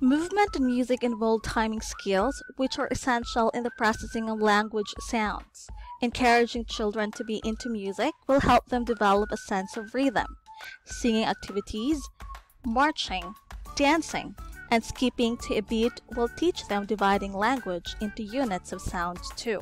Movement and music involve timing skills, which are essential in the processing of language sounds. Encouraging children to be into music will help them develop a sense of rhythm. Singing activities, marching, dancing, and skipping to a beat will teach them dividing language into units of sounds too.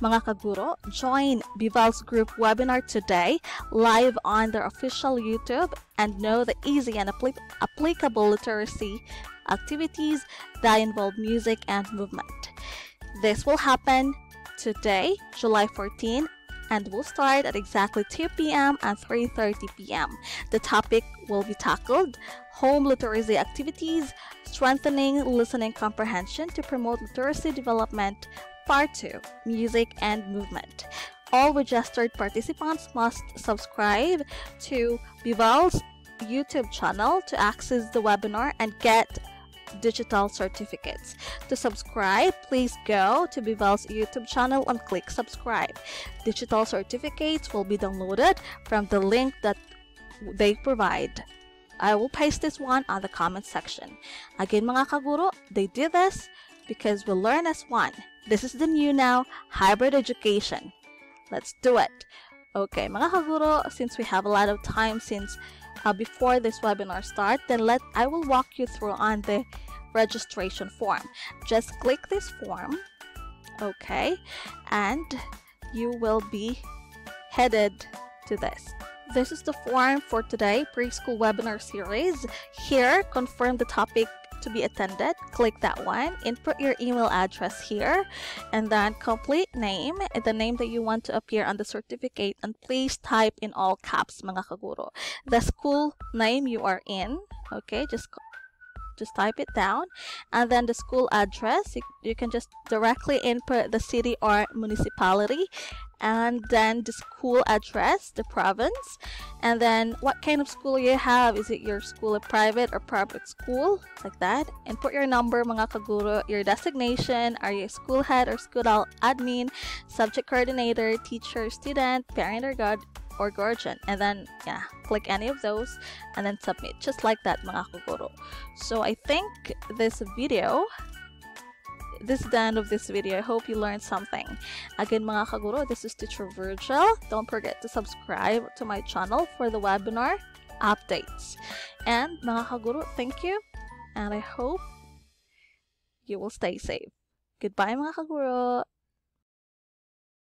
Mga kaguro, join Vibal's group webinar today live on their official YouTube and know the easy and appli- applicable literacy activities that involve music and movement. This will happen today, July 14, and will start at exactly 2 p.m. and 3:30 p.m. The topic will be tackled home literacy activities, strengthening listening comprehension to promote literacy development, part 2, music and movement. All registered participants must subscribe to Vibal's YouTube channel to access the webinar and get digital certificates. To subscribe, please go to Vibal's YouTube channel and click subscribe. Digital certificates will be downloaded from the link that they provide. I will paste this one on the comment section. Again mga kaguro, they did this because we learn as one. This is the new now, hybrid education. Let's do it. Okay, mga kaguro, since we have a lot of time since uh, before this webinar start, then let I will walk you through on the registration form. Just click this form, okay, and you will be headed to this. This is the form for today preschool webinar series. Here, confirm the topic to be attended. Click that one. Input your email address here and then complete name, the name that you want to appear on the certificate and please type in all caps mga kaguro. The school name you are in, okay, just just type it down and then the school address you, you can just directly input the city or municipality and then the school address the province and then what kind of school you have. Is it your school a private or public school? Like that. Input your number mga kaguro your designation are you a school head or school admin subject coordinator teacher student parent or god or guardian. And then yeah click any of those and then submit just like that mga kaguro. So i think this video this is the end of this video. I hope you learned something. Again mga kaguro this is teacher virgil. Don't forget to subscribe to my channel for the webinar updates. And mga kaguro thank you. And i hope you will stay safe. Goodbye mga kaguro